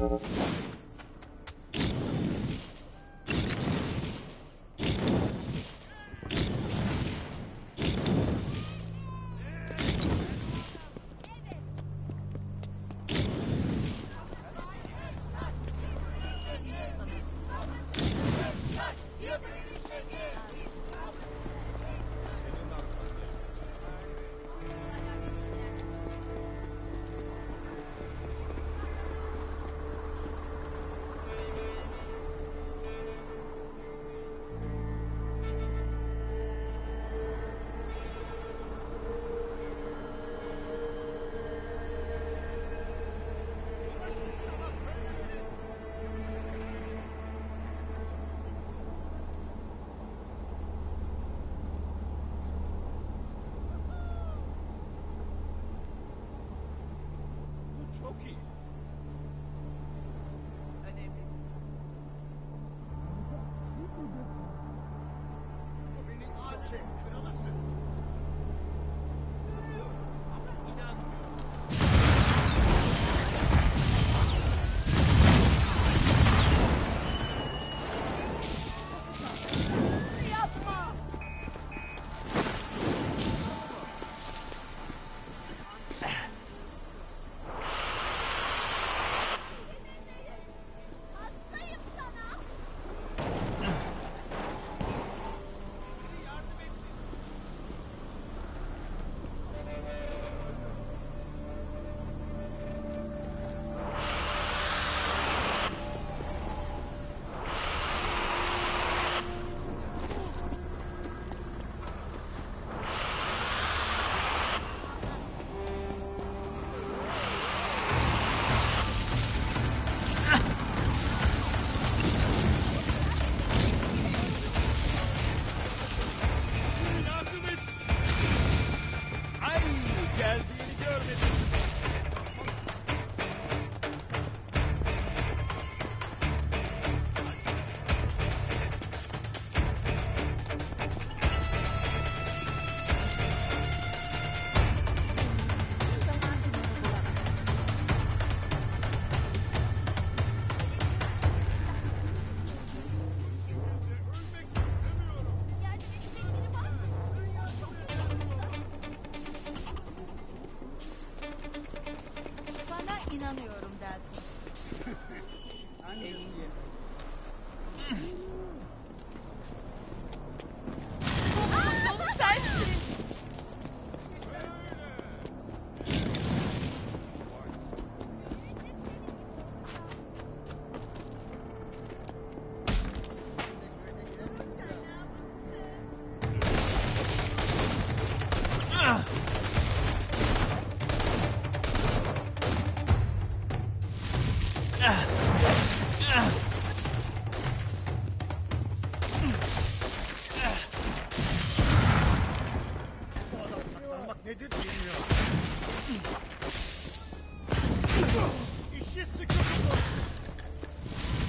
you keep. İnanıyorum Delsin. Aa, sensin.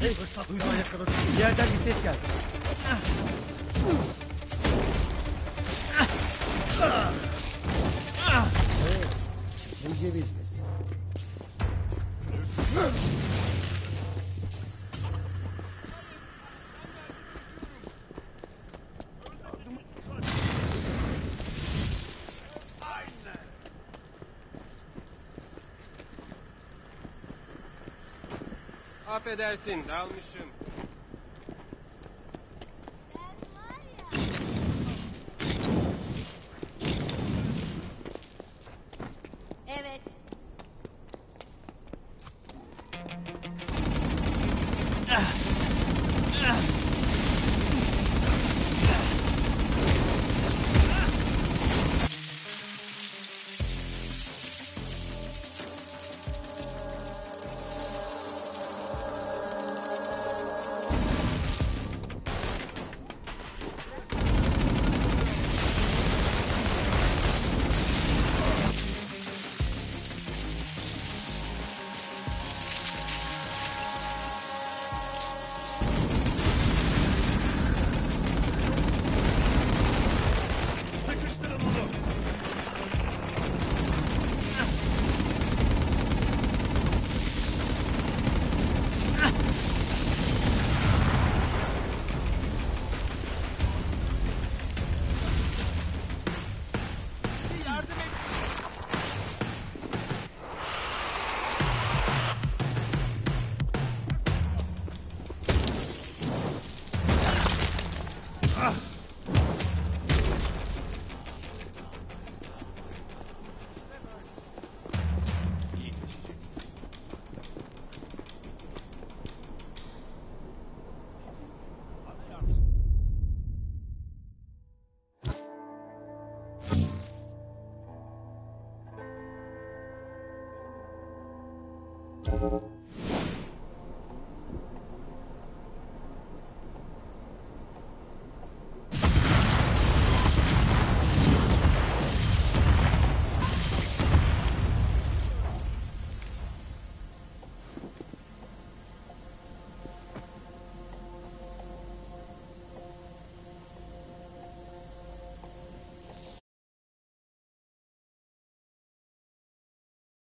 Bir fırsat daha yakaladım. Bir yerden bir ses geldi. Ceviz biz. Affedersin, dalmışım. Evet. Ah. Ah.